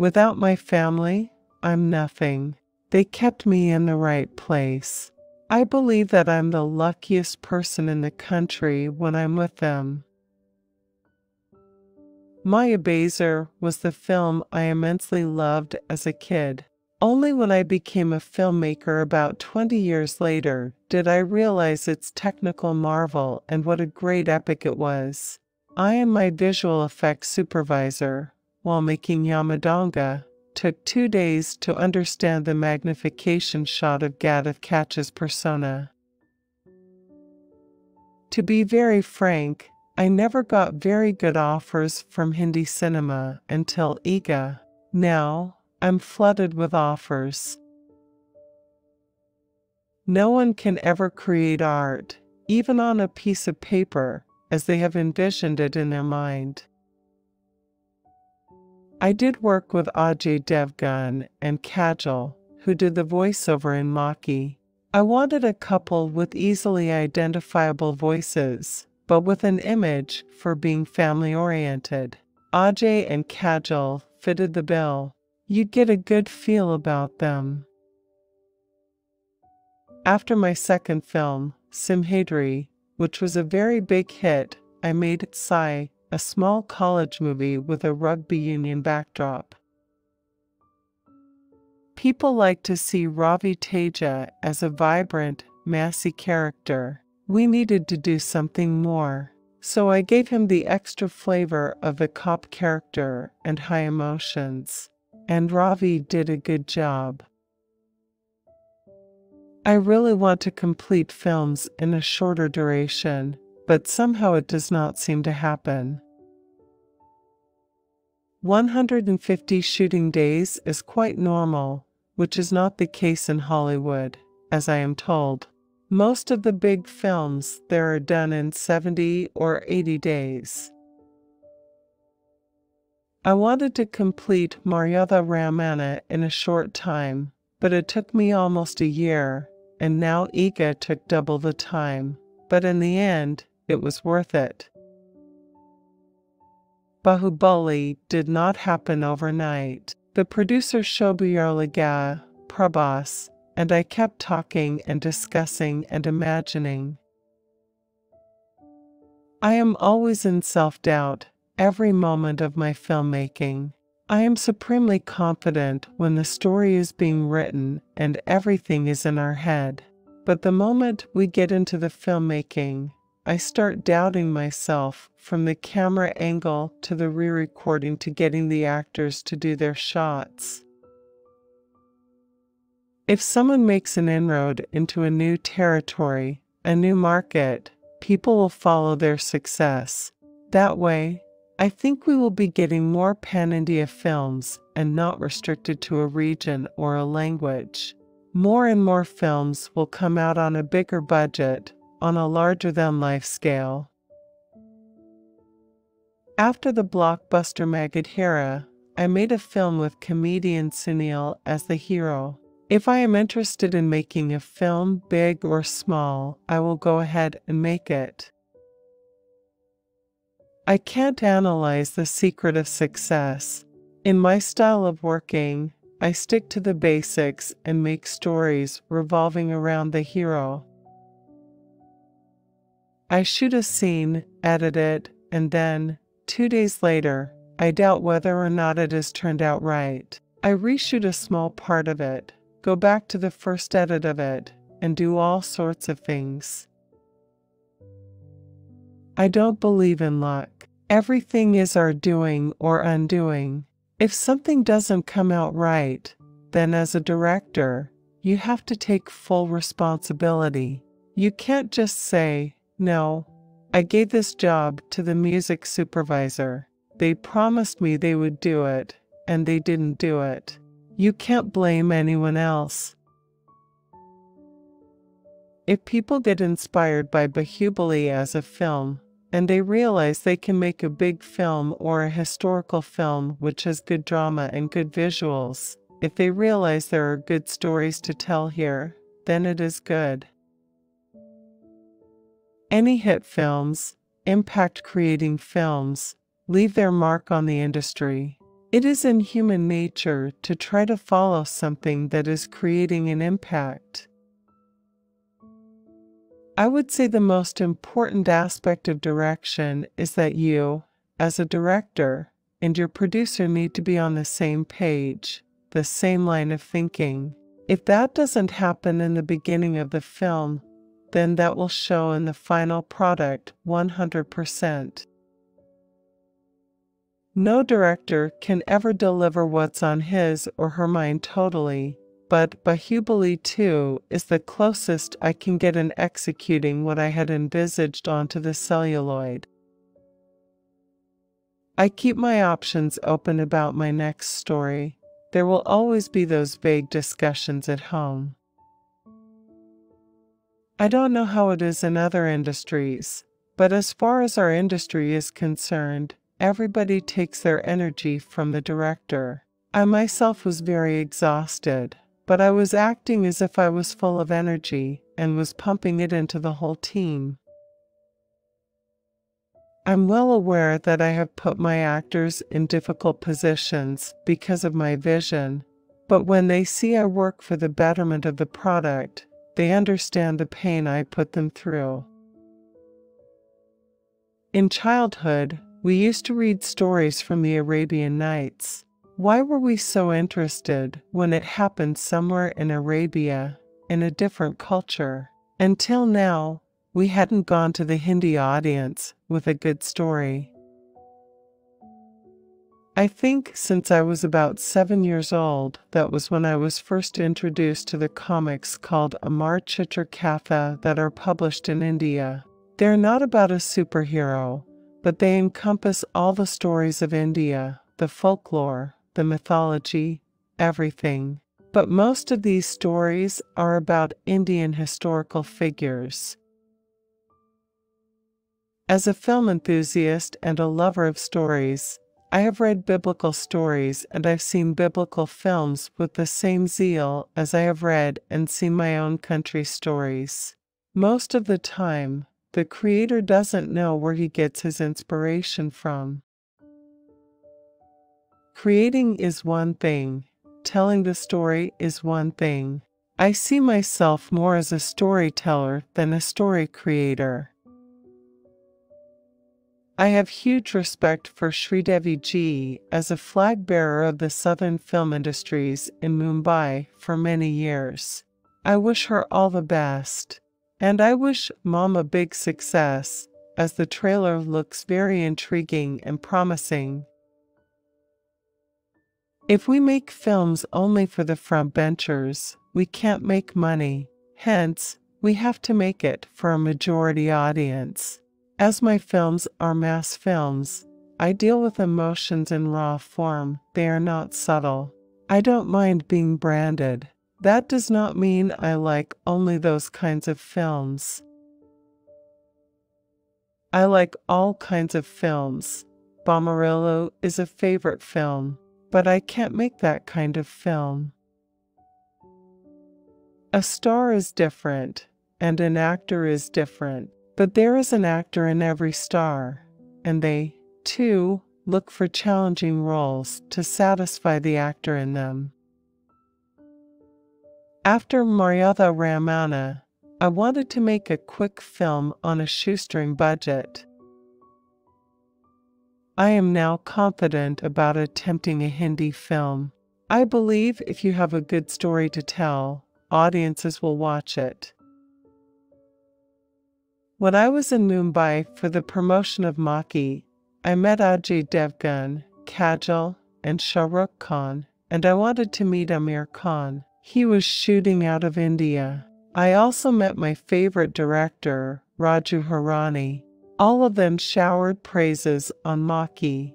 Without my family, I'm nothing. They kept me in the right place. I believe that I'm the luckiest person in the country when I'm with them. Mayabazar was the film I immensely loved as a kid. Only when I became a filmmaker about 20 years later did I realize its technical marvel and what a great epic it was. I and my visual effects supervisor, while making Yamadonga, took two days to understand the magnification shot of Ghatotkacha's persona. To be very frank, I never got very good offers from Hindi cinema until Eega. Now, I'm flooded with offers. No one can ever create art, even on a piece of paper, as they have envisioned it in their mind. I did work with Ajay Devgan and Kajol, who did the voiceover in Makkhi. I wanted a couple with easily identifiable voices, but with an image for being family oriented. Ajay and Kajol fitted the bill. You'd get a good feel about them. After my second film, Simhadri, which was a very big hit, I made Sye, a small college movie with a rugby union backdrop. People like to see Ravi Teja as a vibrant, massy character, we needed to do something more. So I gave him the extra flavor of a cop character and high emotions. And Ravi did a good job. I really want to complete films in a shorter duration, but somehow it does not seem to happen. 150 shooting days is quite normal, which is not the case in Hollywood, as I am told. Most of the big films there are done in 70 or 80 days. I wanted to complete Maryada Ramanna in a short time, but it took me almost a year, and now Eega took double the time, but in the end, it was worth it. Baahubali did not happen overnight. The producer Shobu Yarlagadda Prabhas and I kept talking and discussing and imagining. I am always in self doubt every moment of my filmmaking. I am supremely confident when the story is being written and everything is in our head. But the moment we get into the filmmaking, I start doubting myself from the camera angle to the re recording to getting the actors to do their shots. If someone makes an inroad into a new territory, a new market, people will follow their success. That way, I think we will be getting more pan India films and not restricted to a region or a language. More and more films will come out on a bigger budget, on a larger than life scale. After the blockbuster Magadheera, I made a film with comedian Sunil as the hero. If I am interested in making a film, big or small, I will go ahead and make it. I can't analyze the secret of success. In my style of working, I stick to the basics and make stories revolving around the hero. I shoot a scene, edit it, and then, two days later, I doubt whether or not it has turned out right. I reshoot a small part of it, Go back to the first edit of it and do all sorts of things. I don't believe in luck. Everything is our doing or undoing. If something doesn't come out right, then as a director, you have to take full responsibility. You can't just say, No, I gave this job to the music supervisor. They promised me they would do it, and they didn't do it. You can't blame anyone else. If people get inspired by Baahubali as a film, and they realize they can make a big film or a historical film which has good drama and good visuals, if they realize there are good stories to tell here, then it is good. Any hit films, impact creating films, leave their mark on the industry. It is in human nature to try to follow something that is creating an impact. I would say the most important aspect of direction is that you, as a director, and your producer need to be on the same page, the same line of thinking. If that doesn't happen in the beginning of the film, then that will show in the final product 100%. No director can ever deliver what's on his or her mind totally, but Baahubali 2 is the closest I can get in executing what I had envisaged onto the celluloid. I keep my options open about my next story. There will always be those vague discussions at home. I don't know how it is in other industries, but as far as our industry is concerned, everybody takes their energy from the director. I myself was very exhausted, but I was acting as if I was full of energy and was pumping it into the whole team. I'm well aware that I have put my actors in difficult positions because of my vision, but when they see I work for the betterment of the product, they understand the pain I put them through. In childhood, we used to read stories from the Arabian Nights. Why were we so interested when it happened somewhere in Arabia, in a different culture? Until now, we hadn't gone to the Hindi audience with a good story. I think since I was about seven years old, that was when I was first introduced to the comics called Amar Chitra Katha that are published in India. They're not about a superhero, but they encompass all the stories of India, the folklore, the mythology, everything. But most of these stories are about Indian historical figures. As a film enthusiast and a lover of stories, I have read biblical stories and I've seen biblical films with the same zeal as I have read and seen my own country stories. Most of the time, the creator doesn't know where he gets his inspiration from. Creating is one thing, telling the story is one thing. I see myself more as a storyteller than a story creator. I have huge respect for Sridevi Ji as a flag bearer of the Southern film industries in Mumbai for many years. I wish her all the best. And I wish Mom a big success, as the trailer looks very intriguing and promising. If we make films only for the front benchers, we can't make money. Hence, we have to make it for a majority audience. As my films are mass films, I deal with emotions in raw form, they are not subtle. I don't mind being branded. That does not mean I like only those kinds of films. I like all kinds of films. Bommarillu is a favorite film, but I can't make that kind of film. A star is different, and an actor is different. But there is an actor in every star, and they, too, look for challenging roles to satisfy the actor in them. After Maryada Ramanna, I wanted to make a quick film on a shoestring budget. I am now confident about attempting a Hindi film. I believe if you have a good story to tell, audiences will watch it. When I was in Mumbai for the promotion of Makkhi, I met Ajay Devgan, Kajol, and Shahrukh Khan, and I wanted to meet Aamir Khan. He was shooting out of India. I also met my favorite director, Raju Hirani. All of them showered praises on Makkhi.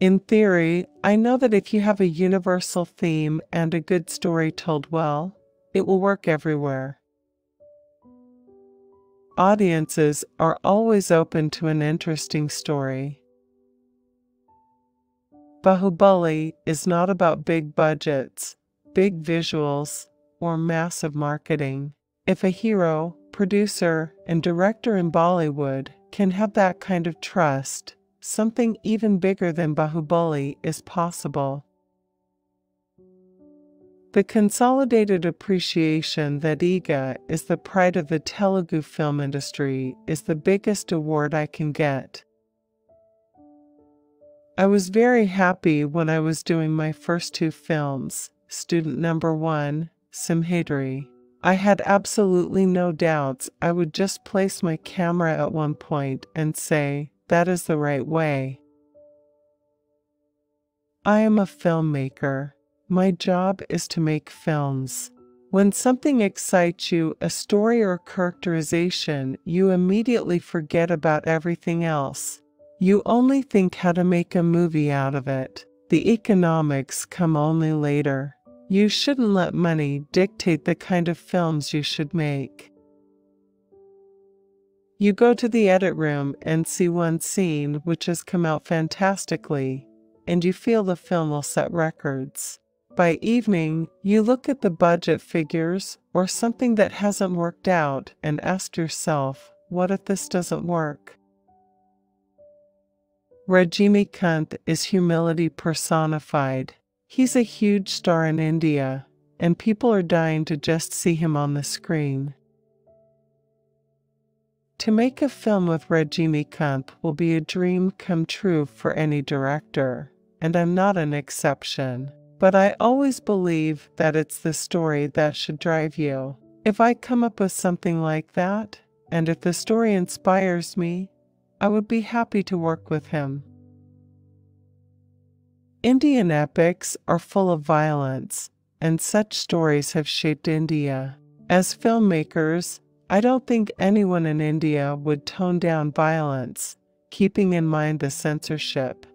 In theory, I know that if you have a universal theme and a good story told well, it will work everywhere. Audiences are always open to an interesting story. Baahubali is not about big budgets, big visuals, or massive marketing. If a hero, producer, and director in Bollywood can have that kind of trust, something even bigger than Baahubali is possible. The consolidated appreciation that Eega is the pride of the Telugu film industry is the biggest award I can get. I was very happy when I was doing my first two films, Student Number One, Simhadri. I had absolutely no doubts I would just place my camera at one point and say, that is the right way. I am a filmmaker. My job is to make films. When something excites you, a story or characterization, you immediately forget about everything else. You only think how to make a movie out of it. The economics come only later. You shouldn't let money dictate the kind of films you should make. You go to the edit room and see one scene which has come out fantastically, and you feel the film will set records. By evening, you look at the budget figures or something that hasn't worked out and ask yourself, what if this doesn't work? Rajinikanth is humility personified. He's a huge star in India, and people are dying to just see him on the screen. To make a film with Rajinikanth will be a dream come true for any director, and I'm not an exception. But I always believe that it's the story that should drive you. If I come up with something like that, and if the story inspires me, I would be happy to work with him. Indian epics are full of violence, and such stories have shaped India. As filmmakers, I don't think anyone in India would tone down violence, keeping in mind the censorship.